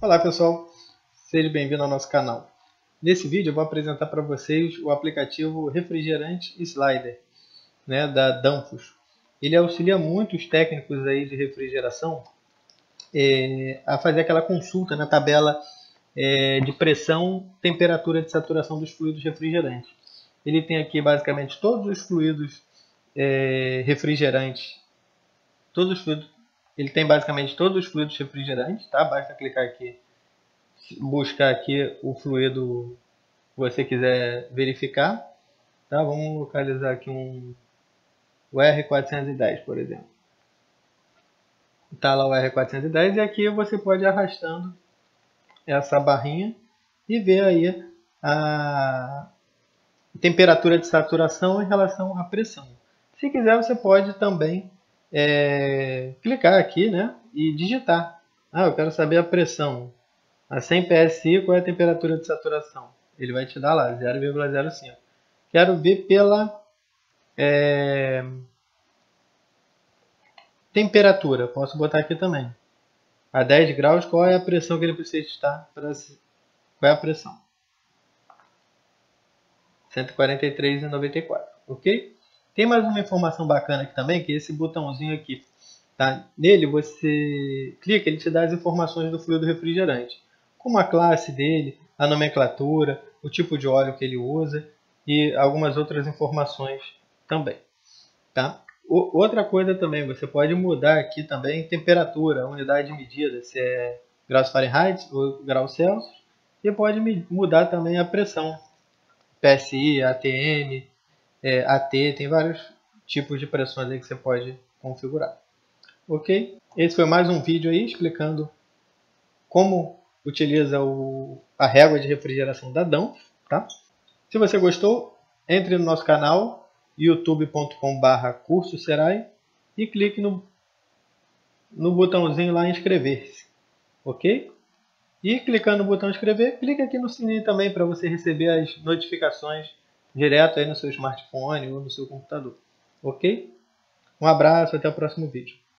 Olá pessoal, seja bem-vindo ao nosso canal. Nesse vídeo eu vou apresentar para vocês o aplicativo Refrigerante Slider né, da Danfoss. Ele auxilia muito os técnicos aí de refrigeração é, a fazer aquela consulta na tabela é, de pressão, temperatura de saturação dos fluidos refrigerantes. Ele tem aqui basicamente todos os fluidos é, refrigerantes, todos os fluidos ele tem basicamente todos os fluidos refrigerantes, tá? Basta clicar aqui, buscar aqui o fluido que você quiser verificar, tá? Vamos localizar aqui um o R410, por exemplo. Está lá o R410 e aqui você pode ir arrastando essa barrinha e ver aí a temperatura de saturação em relação à pressão. Se quiser, você pode também é, clicar aqui né, e digitar. Ah, eu quero saber a pressão. A 100 PSI, qual é a temperatura de saturação? Ele vai te dar lá, 0,05. Quero ver pela é, temperatura. Posso botar aqui também. A 10 graus, qual é a pressão que ele precisa estar? Para, qual é a pressão? 143,94. Ok? Tem mais uma informação bacana aqui também, que é esse botãozinho aqui. Tá? Nele você clica, ele te dá as informações do fluido refrigerante, como a classe dele, a nomenclatura, o tipo de óleo que ele usa e algumas outras informações também. Tá? O, outra coisa também, você pode mudar aqui também temperatura, unidade de medida, se é graus Fahrenheit ou graus Celsius, e pode mudar também a pressão, PSI, ATM, é, AT, tem vários tipos de pressões aí que você pode configurar. Ok? Esse foi mais um vídeo aí explicando como utiliza o, a régua de refrigeração da Danfoss. Tá? Se você gostou, entre no nosso canal youtube.com.br curso Serai e clique no, no botãozinho lá inscrever-se. Ok? E clicando no botão inscrever, clique aqui no sininho também para você receber as notificações direto aí no seu smartphone ou no seu computador. Ok? Um abraço, até o próximo vídeo.